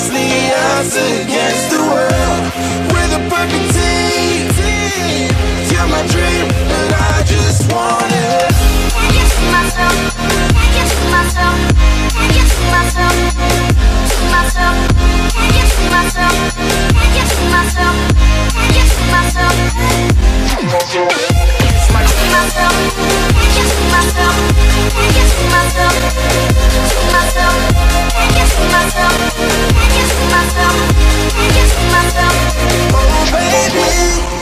It's honestly us against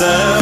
Myself.